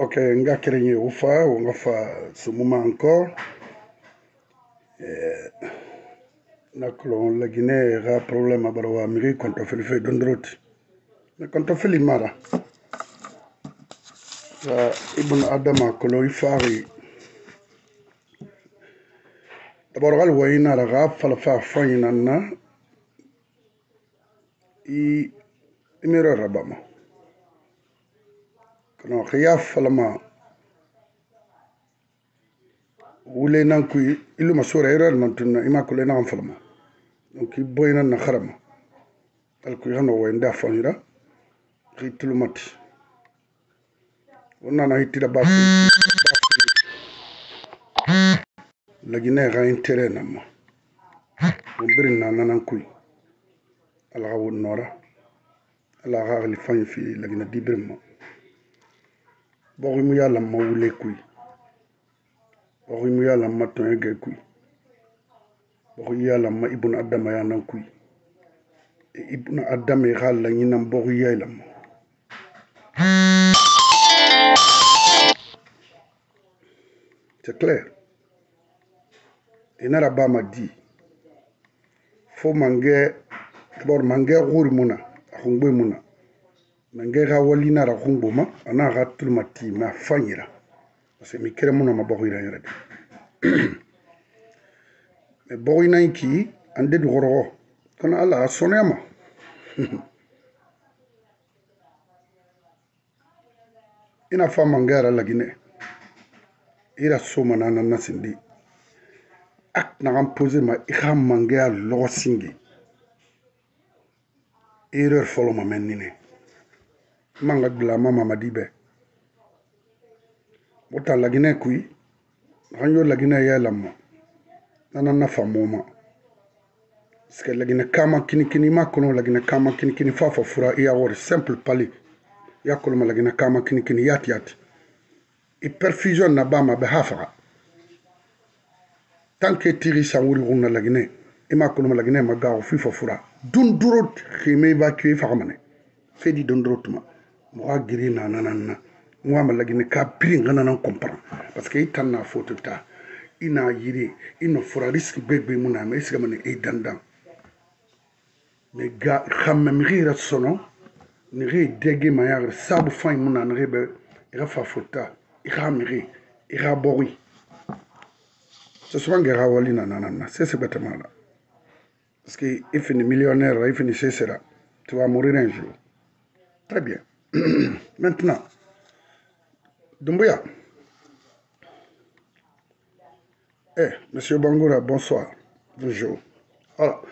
ok nga fa ufa wonga fa sumuma encore eh, nakolon la guinée ra problème a wa miri konto fili fe dondroti na konto fili mara sa ibn adama kolo ifari dabaro gal wayna ra ga fala fa fanyina na i imero rabama نو خياف لما ولينا كي إلو مسور هيرار نتنا إما كلنا عن فلما نكي بوينا نخرما الكي هنا وين دافع هيرا كي تلومات ونانا هيتي لبافي لجنا غاين ترينا ما وبرنا نانا كي الغاو النورة الغاغ اللي فاين في لجنا دي برما Bɔgɔmu ya la ma wule kui. Bɔgɔmu ya la ma tɔɲɔ gɛ kui. Bɔgɔmu ya la ma ibuna adama ya nan kui. E ibuna adama ya ka la ɲinan bɔgɔ ya la ma. C'est clair. Inara Bama dit, faut manger, d'abord manger rouri mouna, akungwe mouna. na ngai ga walina ra go ngoma ana ga tulma tima fanyira parce mi kere mona maboko ira yara bi me bogo ina ki ande du goro kana ala asone ma ina fama ngara lagine ira soma na na nasindi ak na gam poser ma ikha mangea logo singi erreur follow ma menine manga glama mamadi be wota lagine kui han yo lagine ye lamma nana nafa moma sike lagine kama kini kini ma kono lagine kama kini kini fafa fura iya wori simple pali ya koloma lagine kama kini kini yati yati i perfusion na bama be hafaga tanke tiri san wuri kunna lagine i ma koloma lagine ma gawo fifa fura dun duro xime i ba kiyo i fagamane fedi don duro tuma mɔgɔ na na la parce que il ta n'a fɔ ta ina yiri ina furari sigi gbegbe mu na une siga mani e dandan mais ga khamme mi gira sono ma yar sabu e fa ce e wali na c'est c'est parce que millionnaire il finit c'est sera. tu vas mourir un jour très bien Maintenant, Dumbuya. Eh, Monsieur Bangoura, bonsoir. Bonjour. Alors,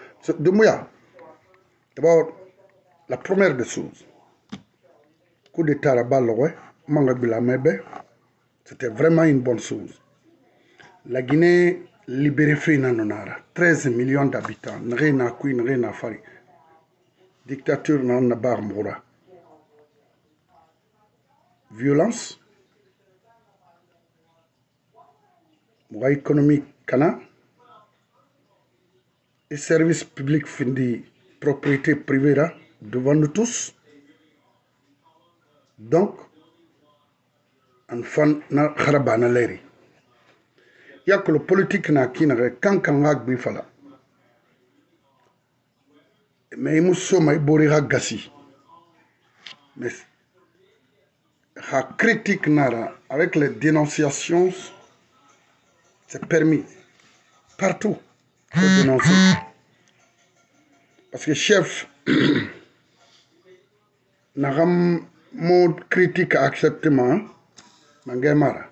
d'abord, la première des choses, coup d'État à Mangabila Mebe, c'était vraiment une bonne chose. La Guinée libérée 13 millions d'habitants, Nrena reine Nrena Fari, dictature Nana Moura violence, mɔgɔ économique Kana. et service public findi propriété privée là devant nous tous donc an fan na hara bana leri le politique na kina kan kan ga gbi fala mais muso mai bori ha gasi mais la critique avec les dénonciations, c'est permis. Partout, il dénoncer. Parce que chef, n'a mot critique acceptement, hein, mangemara.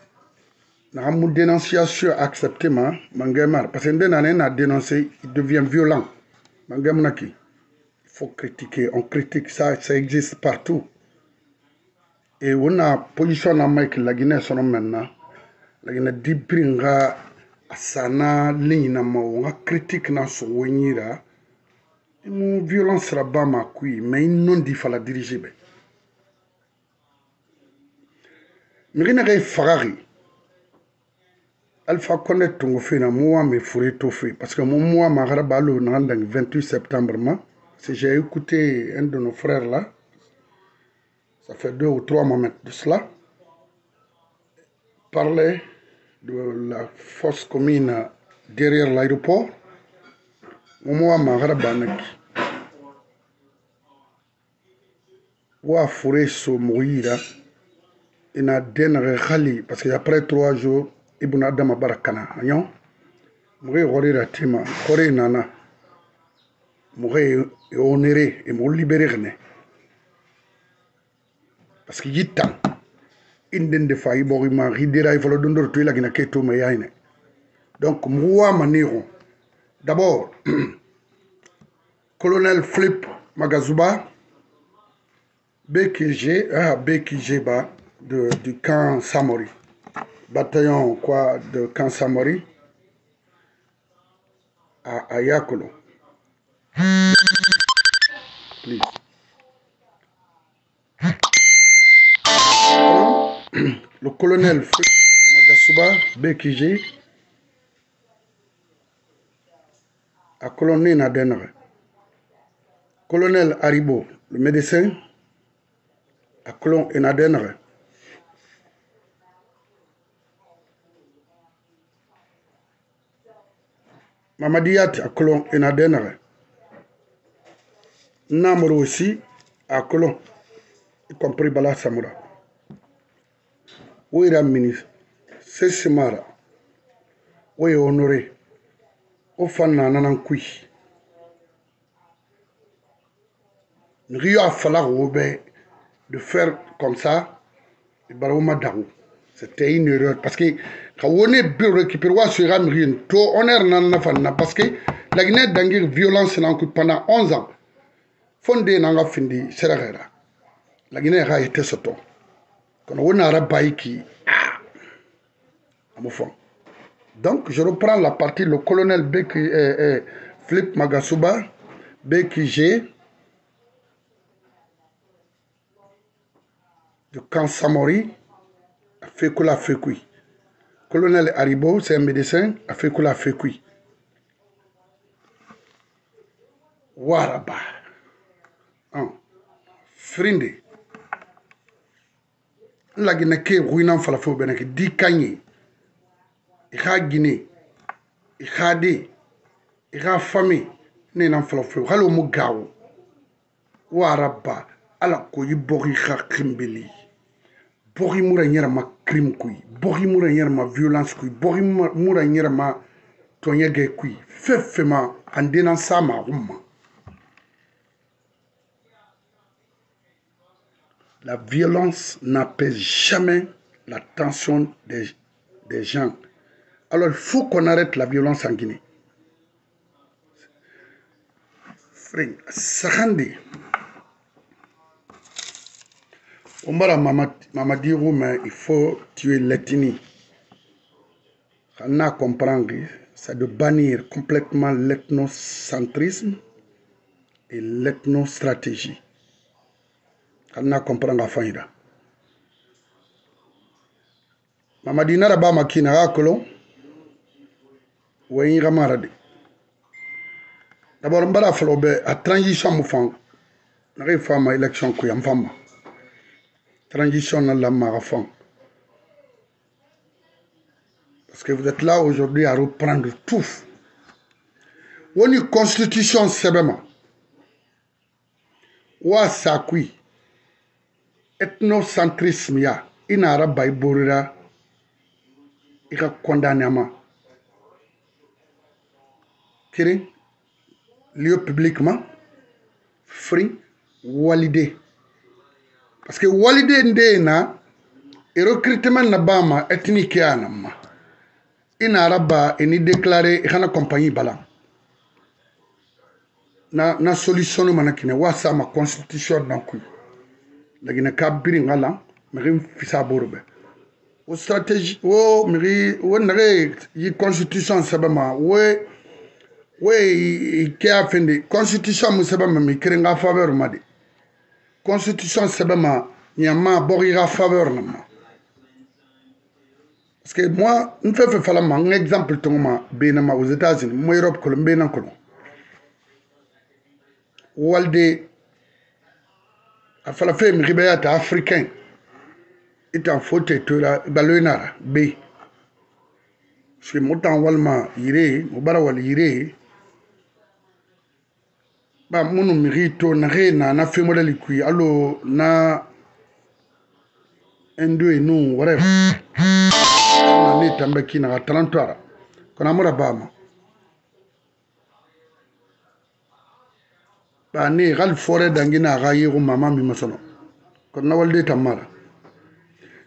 N'a mot dénonciation acceptement, mangemara. Parce que d'un a dénoncé, il devient violent. Il faut critiquer, on critique ça, ça existe partout. e wona position na mike laginɛ sɔnɔ maintenant laginɛ dibiri nga asana leɲinama o nga critique na sogo ɲira e, mu violence ra ba ma kui ma i non di fala dirige bɛ migina ka i e fagari alpha conde tongo fe na mu wa me fure to fe parce que mu mu wa magara ba lo na ndangi 28 septembre ma parce que j'ai écouté un de nos frères là ça fait deux ou trois moments de cela, Parler de la force commune derrière l'aéroport, Moumoua a Wa ce mouïra. il a parce qu'après trois jours, Ibn Adam Barakana, Ayon, Moué Horira Tima, un Nana, Moué honoré et libéré parce ce que yittan inden de fayi bo ma xidira folo e dondor tuy lagina ke tuma yayne donc muwa maniro d'abord colonel flip magazuba BKG, ah, BKG ba, de, du camp Samori, bataillon quoi de camp Samori à, à Yakolo. Please. le colonel Magasuba BQG. a colonné Nadenre. Colonel Haribo, le médecin, à colonné Nadenre. Mamadiat à colonné Nadenre. Namoro aussi à colonné, y compris Bala Samoura. oyo era minisita sesemara oyo honore ofanana na nkui nigi yo afalak wo bɛ de faire comme ça bara woma dango c'était une erreur parce que ka wo ne biro récupéré wa soiga migi yen to honneur nanana fanina parce que lagine dangi violence nankui pendant 11 ans fo nde nanga findi seregera lagine ka yete soton kono wonara bayiki ah. amo fon donc je reprends la partie le colonel beki eh, eh, flip magasuba beki g du camp samori à fekula à fekui colonel haribo c'est un médecin à fekula à fekui waraba hein. frinde lagina ke ruinan falafel bena ke di kanye ikha gine ikha de ikha fami ne nan falafel halo mu gawo wa rabba ala ko yi bori kha krimbeli bori mura nyara ma crime kui bori mura nyara ma violence kui bori mura nyara ma tonye gay kui fefema andena sama umma La violence n'apaise jamais la tension des, gens. Alors il faut qu'on arrête la violence en Guinée. Au on m'a mamadi mais il faut tuer l'ethnie. On a compris, c'est de bannir complètement l'ethnocentrisme et l'ethnostratégie comprendre afan yira mamadinara ba makina ga kolon pas de d'abord pas bara transition mu élection je transition na la ma parce que vous êtes là aujourd'hui à reprendre tout woni constitution Je ma wa pas. ethnocentrism ya i nara ba i borira i ka kɔndanɛ ma kelen lieu public ma firi walide parce que walide nde na e recrutement na ba ma ethnique ya na ma i nara ba i ni déclaré i kana compagnie bala na na solution mana kine wasa ma constitution na kuyi lagina kab birin ala magi fisa borbe o stratégie o magi o nage yi constitution sabama o o ke a fende constitution mu sabama mi kiringa faveur ma de constitution sabama nyama boriga faveur na ma parce que moi n fɛn fɛn fala ma n ka exemple tɔgɔ ma bena ma aux états unis mo europe kolo n bena kolo walde afalafe mikibe ya ta africain itan fote tola balo ina ra be si mutan walma yire mu bara wal yire ba munu miri to na re na na fe modeli kui alo na endo inu e whatever na ne tambe kina talantuara kona mura bama ɓane hal fore dangina aga yego mama mima sono kono nawalde tammara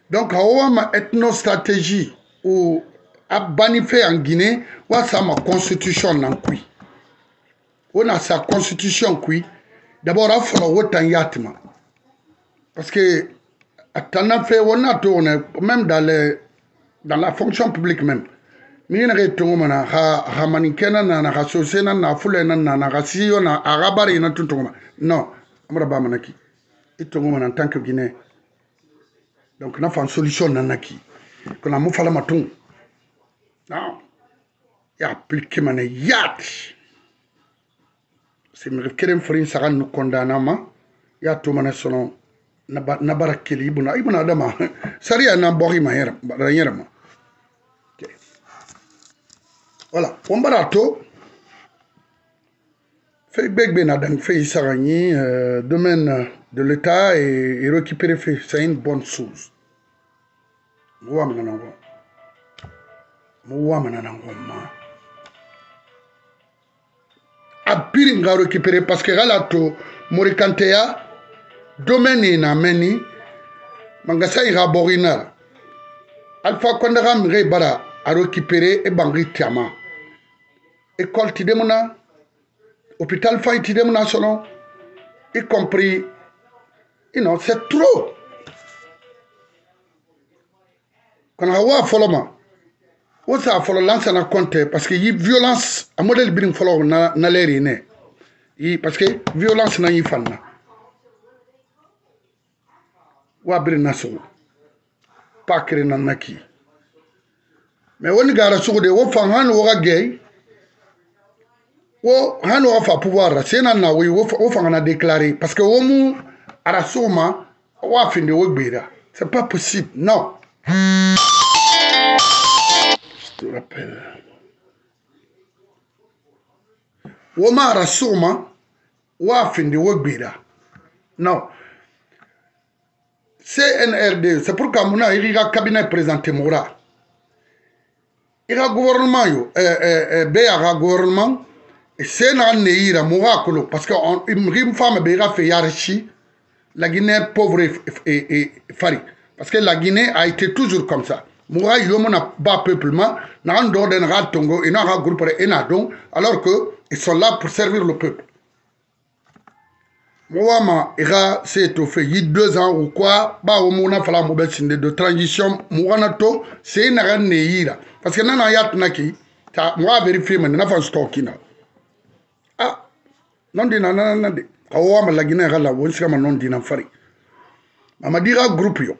donc awowama ethnostratégie o a bani fe en guinée wa sama constitution nan kui wona sa constitution kui d'abord a folo wo tan yatima parce que a tanna fe wona to wona même dans, les, dans la fonction publique même mina ke tungoma na ha ha manikena na na ha sosena na fulena na na ha siyo na agabari na tuntungoma no amra ba manaki itungoma na tanke gine donc na fan solution na naki kona mu fala matung no ya appliquer mana yat si me kerem frin sagan no nama, ma ya to mana sono na barakeli ibuna ibuna adama sariya na bogi ma hera ma Voilà, on barato. Fait Begbenadan fait Sarani, euh, domaine de l'État et, et récupérer fait, c'est une bonne chose. Mouwa mananango. Mouwa mananango ma. Abiri nga récupérer parce que galato morikanteya domaine na meni mangasa ira borinal. Alpha kondaga mire bara a récupérer et bangi tiama. école tidemu na hôpital fayi tidemu na sɔnɔ y compris you know c'est trop kana ka waa fɔlɔ ma wo saa fɔlɔ lansana kɔntɛ parce que yi violence a modèle birin fɔlɔ na nalɛri nɛ yi parce que violence na yi fanna waa birin na sogo paakiri na naki mais wo ni gaara sugu de wo fan hani wo ka gɛi wo hani wa fa pouvoir ra sen na na wo wo fanga na déclarer parce que wo mu ara so ma wa finde wo gbera c'est pas possible non je te rappelle wo ma ara so ma wa finde wo gbera non CNRD c'est pourquoi mun na i ka cabinet présenté mora i ka gouvernement yo eh, eh, eh, bɛ a ka gouvernement se na neira moga kolo parce que on imrim femme be ga fait yarchi la Guinée pauvre et, et, et fari parce que la Guinée a été toujours comme ça moga yomo na ba peuplement na ndo den ga tongo ina ga groupe re ina don alors que ils sont là pour servir le peuple moga ma ira se to fait yi deux ans ou quoi ba o mo na fala mo be sinde de transition moga na to se na ga neira parce que nana yat na ki ta moga vérifier mais na fa stockina ah non dina nanana de awowa malagina yaga labo n sigama non dina fari amadiga groupe yo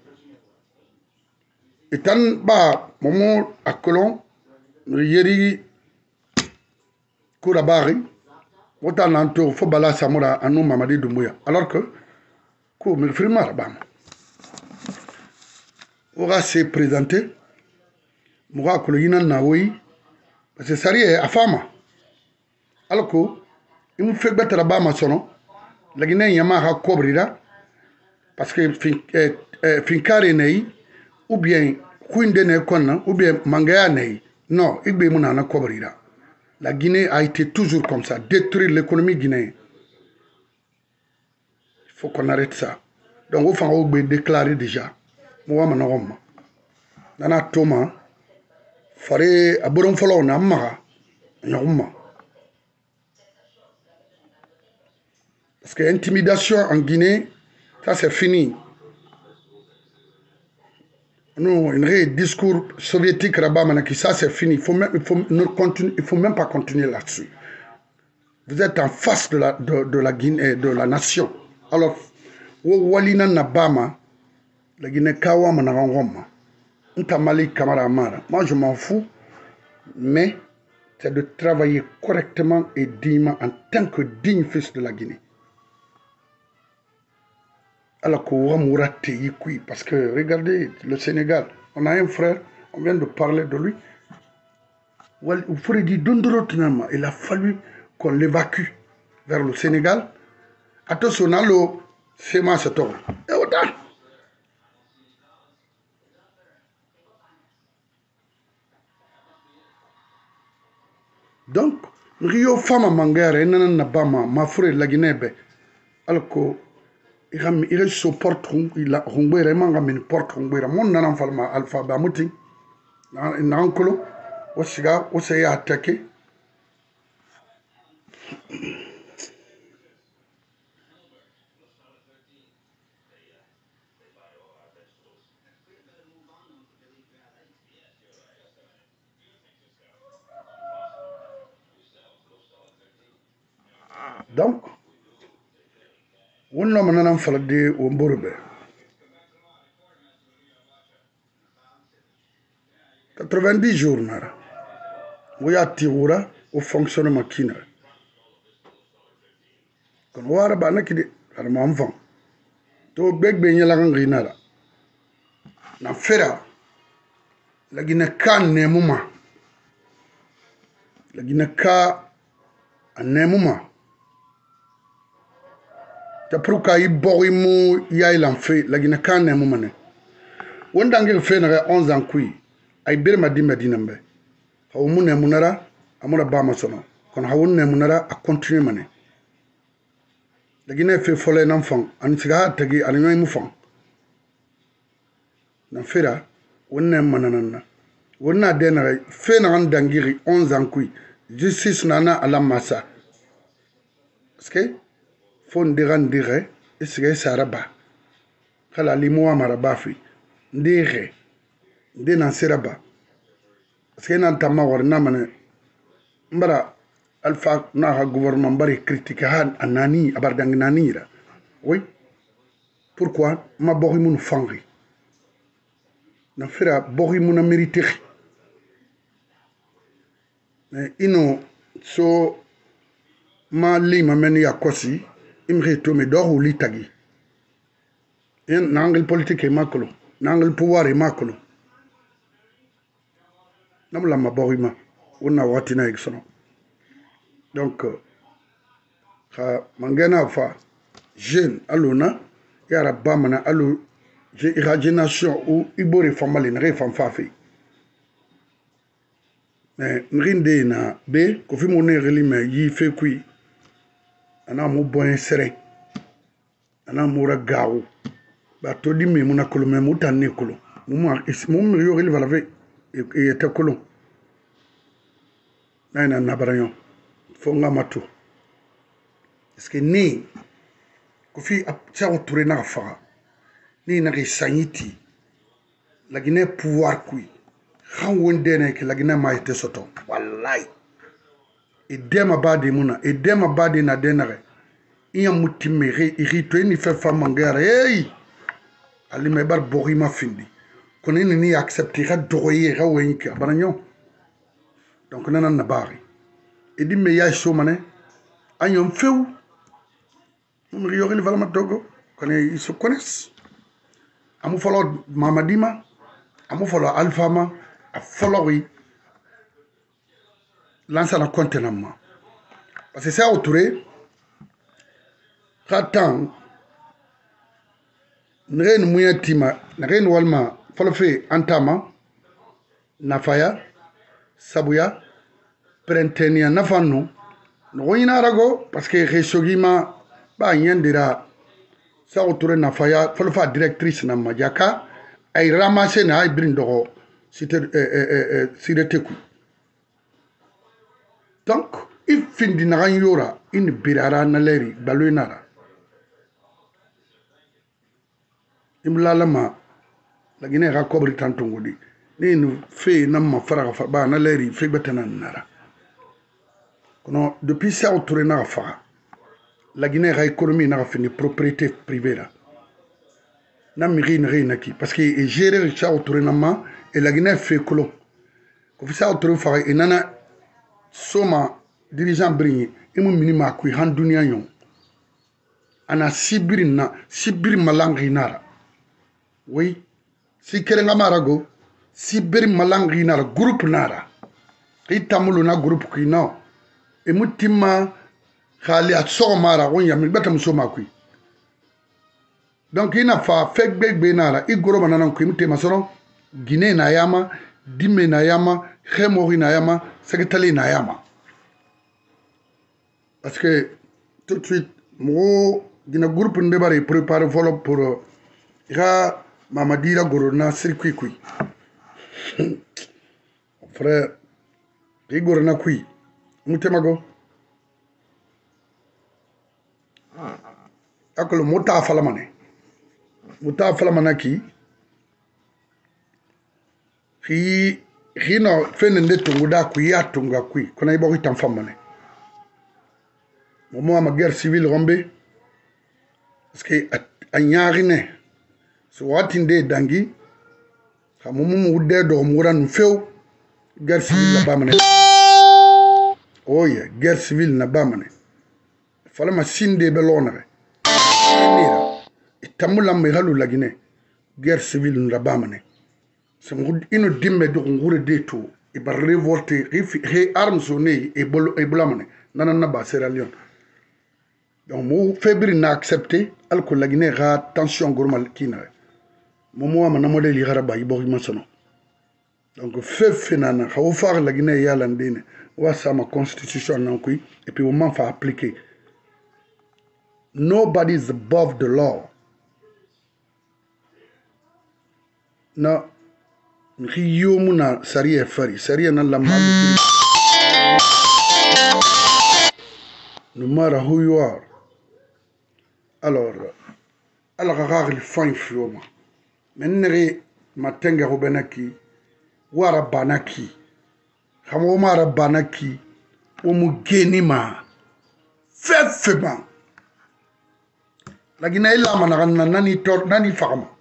itan ba momo akolon yeri kura bari wota nan to fo bala samura anu mamadi dumbuya alors que ko mi frimara bama oga se présenter mogo akolo yinan na woyi parce que sari ye a fama ala ko Il Il y a marre yamaha kobrira parce que fin, eh, eh, nei ou bien kuinde nei ou bien mangaya nei non igbe une kobrira la Guinée a été toujours comme ça détruire l'économie guinéenne il faut qu'on arrête ça donc au fond on déclarer déjà moi faut nana toma fare en que na maha nyoma Parce que intimidation en Guinée, ça c'est fini. Non, une discours soviétique là ça c'est fini. Il faut même, il faut ne continue, il faut même pas continuer là-dessus. Vous êtes en face de la, de, la Guinée, euh, de la nation. Alors, walina nabama, la Guinée Moi je m'en fous, mais c'est de travailler correctement et dignement en tant que digne fils de la Guinée. Alors parce que regardez le Sénégal, on a un frère, on vient de parler de lui. il a fallu qu'on l'évacue vers le Sénégal. Attention, l'eau. c'est ma Et autant. Donc, Rio Fama Mangare, Nanana Bama, ma frère Guinée. alors il ire sur porte a ila hungbere une porte hungbere mon nanan alpha un un kolo o siga o Donc, wunnom na nan falde womborbe quatre-vingt-dix jours nara wo ya tiwura wo fonctionne makinara kono wara ba nakide ara man fan to gbegbe nyalagangi nara na fera lagina ka nemuma lagina ka anemuma ta pour ka i bɔg i mu yailan fe lagina kan ne mu mane wondangel fe naga onze an kui ay bere ma dimba dinam be ha mu ne mu nara amura ba ma sono kono ha won ne mu nara a continue mane lagina fe fole nan fang an siga tagi an noy mu fang nan fera won ne mananan na won na de naga fe naga dangiri onze an kui justice nana ala masa skay fo ndira ndire esika esara ba kala limu wa mara ba fi ndire nde na sera ba parce que na tama war na mane mbara alfa na ha gouvernement mbari critique ha anani abar dang nani ra oui pourquoi ma bohi mun fangi na fera bohi mun mérité mais ino so ma lima men ya kosi imre tome dor wuli tagi nangal politique e makolo nangal pouvoir e makolo nam lama borima wonna watina eg sono donc xa euh, mangena fa jeune aluna yara e bamana alu je ixa génération u i bore famali naxe fan fa fe mais nxin de e na be ko fi mo ne xeli me yi fe kui ana mu bɔn sɛrɛ ana mu ra gawo ba to di mi muna kolo mɛ mu ta ne kolo mu ma mu mi yɔ ili fala fe iye tɛ kolo n'a yi na nabara ɲɔ fo n ka ma to parce que ne ko fi a tiɲɛ ture na ka faga ne yi na ka sanyi ti laginɛ pouvoir kui xan won dene ke laginɛ ma yete soto wallahi edema bade muna edema bade na denare iya mutimere irito eni fe famangere hey alima bar borima findi kono eni ni accepte ga dogoye ga wenka bana nyo donc nana na bari edi me ya so mane anyom feu mum ri yogini valama dogo kono ils se connaissent amu folo mamadima amu folo alfama a folowi lansana contenamment parce que saya o ture xa temps nexeni muya tima nexeni walma folo fe antama nafaya sabuya prenteniya nafan nu noxo ɲinarago parce que xe sogima ba ɲendira saxo ture nafaya folo fa directrice nama jaka ay ramase na ay birin doxo site sire te kuy Donc, finit findinara yora in birara naleri balunara. Imlalama la Guinée rakobri tantongodi. Ni fe na faraga fa ba leri fe betana nara. Kono depuis ça autour na fa. La Guinée ra économie na fini propriété privée là. Nam rien rin ki parce que gérer ça autour na ma et la Guinée fait colo. Ko ça autour fa inana e Soma dirigeant biri i mu mini maa kui han duniya yɔŋ ana sibiri na sibiri malangi nara wai si kerenga mara go sibiri malangi nara group nara i tamulu na group kui no i mu timma khali a sogo mara won yam bata mu soma kui donc ina fa fegbegbe nara i goro manana kui mu tema soro gine na yama dime na yama khemori na yama Secretary-Nayama. Parce que tout de suite, mon groupe ne prépare vol pour ira mamadira gorona circuit qui. Frère, i gorona qui. Mutemago. Akolo mota falamane. Mota falamana ki. Fi hino fene nde tungu da ku ya tunga kui kuna ibo kuitan famane momo ama guerre civile rombe parce que anyari ne so wati nde dangi ka momo mu de do mura nu few guerre civile na bamane oye guerre civile na bamane fala ma sinde be lonare nira itamula mbe halu lagine guerre civile na bamane ino dimme doko ngure de to e bar révolté he armes o neyi e bulamane e nananna ba sierra leone donc mo febiri na accepté alko lagine xa tension gormal kinaxe momo wama namodeli xara ba yiboxima sono donc fe fenana xa wo faax lagine yalan dene wa sama constitution nan koy et puis wo man fa appliquer nobody is above the law na يومنا سريع فري سريع نلما نمارا هو يوار alors alors غاغ الفاين فيوما من نري ما تنجا هو بناكي وارا باناكي خمو ما را باناكي ومو جيني ما فف ما لكن ايلا ما نغنى ناني تور ناني فاهمه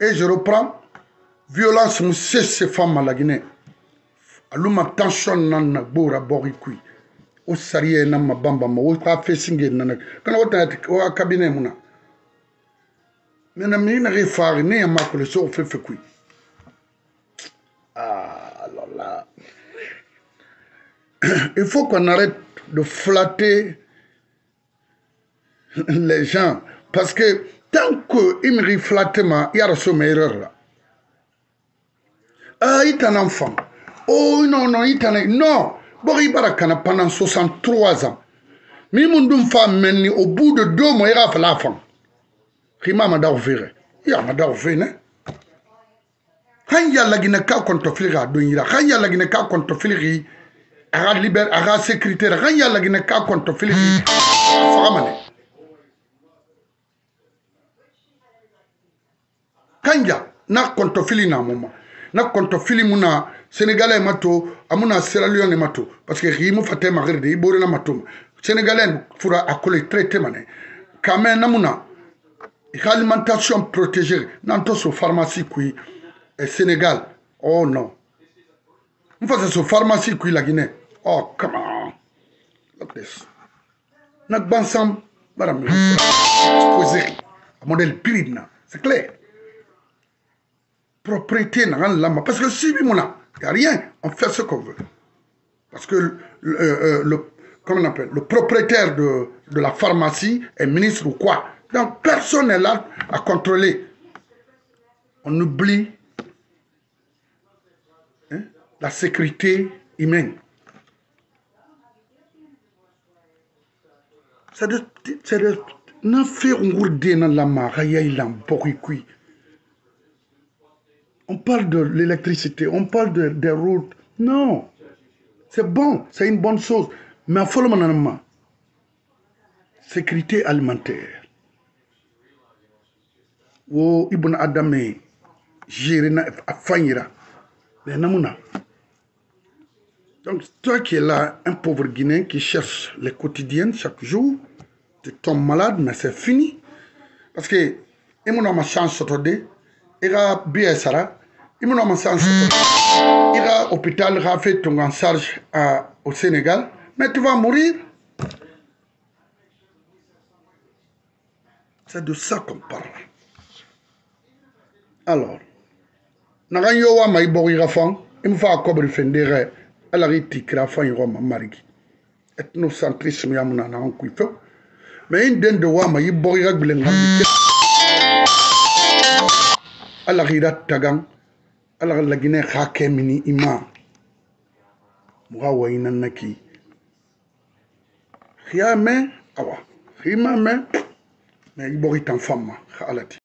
Et je reprends. Violence mousse ces femmes à la Guinée. Aluma tension nana bora borikui. O sariye na mabamba ma o ta facing nana. Kana wata o cabinet muna. Nana mina re fare ne ma ko so fe fe kui. Ah là là. Il faut qu'on arrête de flatter les gens parce que tant que i migi flattement i arasoma erreur la ah i tana n fan oh non non i tana non bɔgɔ i bara kana pendant 63 ans mi mun dun fa mɛnni au bout de deux mois i k'a fala a fan k'i ma ma da o feere i a ma da o feere han yalagina ka kɔntɔ fili k'a don yira han yalagina ka kɔntɔ fili k'i a ka liber a ka sécurité la han yalagina ka kɔntɔ fili k'i faga ma dɛ kanja na kɔntɔfili na moma na kɔntɔfili mu na sénégalais ma to amu na sierra leone ma to parce que xiimu fate maxiri de i borena ma to ma sénégalais fura a kole traité mane kamɛ na mu na alimentation protégée nan to so pharmacie kui e sénégal oh non n fase so pharmacie kui la guinée oh come on look this na gbansam bara mi kozeri a modèle pirib na c'est clair propriété Parce que si il n'y a rien, on fait ce qu'on veut. Parce que le, euh, euh, on appelle, le propriétaire de, de, la pharmacie est ministre ou quoi. Donc personne n'est là à contrôler. On oublie hein, la sécurité humaine. C'est de, c'est de, on parle de l'électricité, on parle des routes. Non. C'est bon, c'est une bonne chose. Mais en sécurité alimentaire. Où Ibn Adame, Jirina namuna. Donc, toi qui es là, un pauvre Guinéen qui cherche le quotidien chaque jour, tu tombes malade, mais c'est fini. Parce que, et y homme a chance de et la BSRA, i mena ma sans mm. i ga hôpital ga fait tongo en charge à, au sénégal mais tu vas mourir c'est de ça qu'on parle alors naga yo wa ma i bogo i ga fan i mu fa a kobri fende ge ala ga i tikira fan i go ma marigi ethnocentrisme ya muna naga kui feu mais i den de wa ma i bogo i ga gbilenga ala ga i ra tagan ala ka laginɛ hakɛ mini i ma muga wayina naki xiya mɛn awa xi ma mɛn mɛ i bɔgi tan fan ma xa ala ti